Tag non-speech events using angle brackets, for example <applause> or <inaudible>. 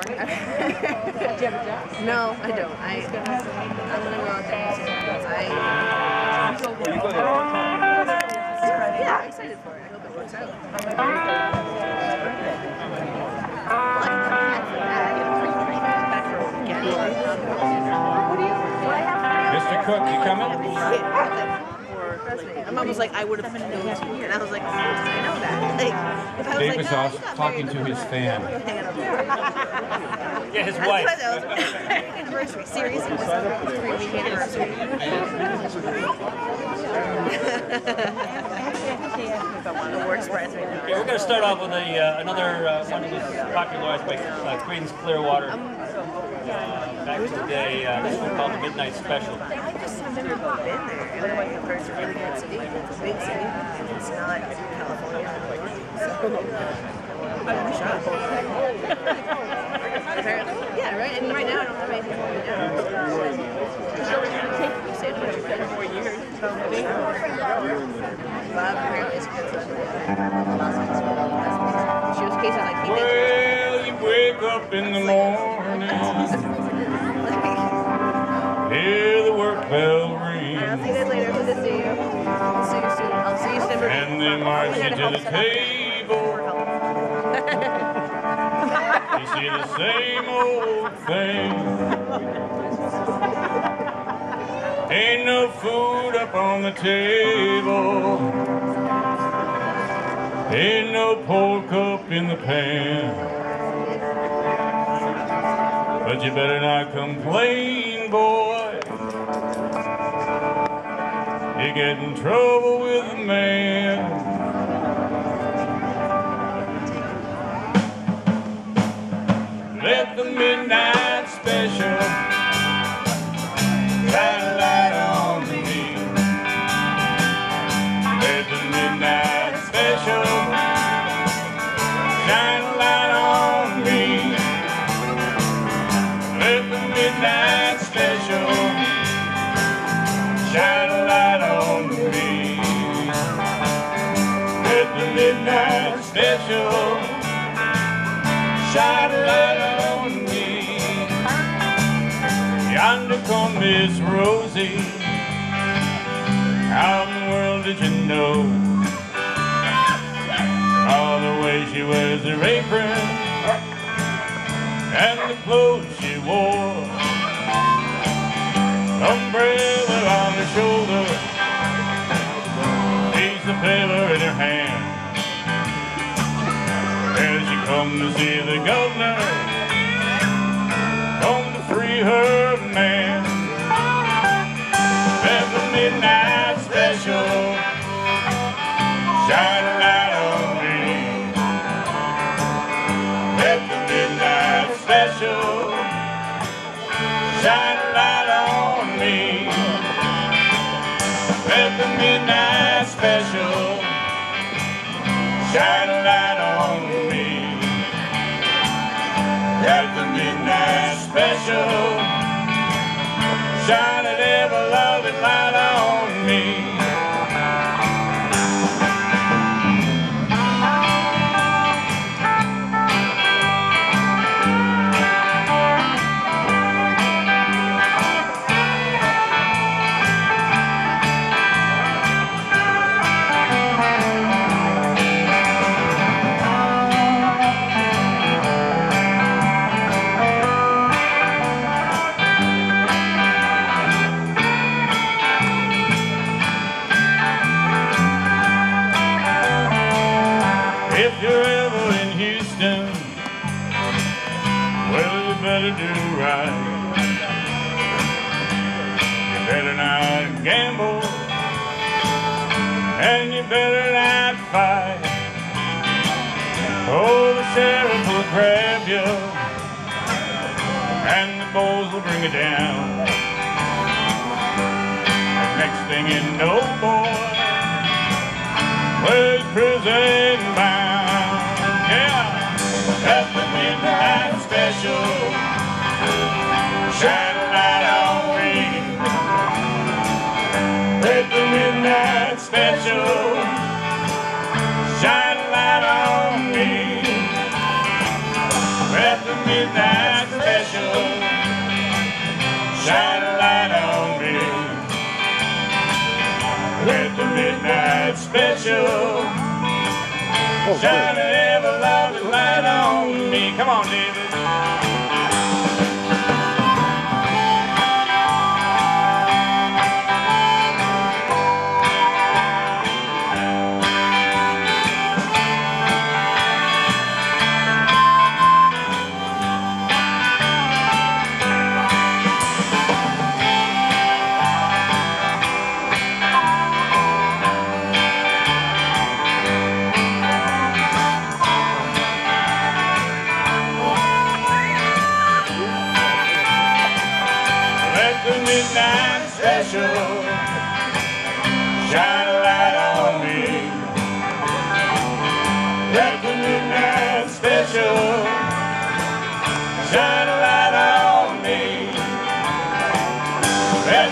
before. Do you have a job? No, I don't. I, I'm gonna go out there and see what happens. I, yeah, I'm excited for it. I hope it works out. What do you have to do? Mr. Cook, you coming? <laughs> I'm almost like I would have known you, and I was like, of I know that. Like, if I was Dave like, was no, off talking to his fan. hanging up there. <laughs> Yeah, his That's wife. what <laughs> anniversary series. It was a three-week anniversary. the worst spreads right now. Okay, we're going to start off with a, uh, another uh, one that was popularized by uh, Creedence Clearwater. Uh, back in the day, uh, this one called the Midnight Special. I just have never been there, and I have heard it's a really good city. It's a big city, and it's not California. So, shocked. Apparently, yeah, right. And right now, I don't have anything for me now. You stayed with your years. Bob apparently is good. She was cases like he thinks. Well, you wake up in the morning, hear the work bell I'll ring, see you guys later. Good to see you. I'll see you soon. I'll see you soon. and they march you to the table. You see the same old thing. Ain't no food up on the table. Ain't no pork up in the pan. But you better not complain, boy. You get in trouble with the man. Let the midnight special shine a light on me. Yonder come Miss Rosie. How in the world did you know? All the way she wears her apron and the clothes she wore. Umbrella come to see the governor, come to free her man. Let the midnight special shine a light on me. Let the midnight special shine a light on me. Let the midnight special shine a light on me. Let the midnight special. Shine an right. You better not gamble, and you better not fight. Oh, the sheriff will grab you, and the boys will bring you down. And next thing you know, boy, was prison bound. Yeah, at the midnight special, shine a light on me. At the midnight special, shine a light on me. At the midnight special. Shine a light on me. Let the midnight special. Light on me. Come on, David.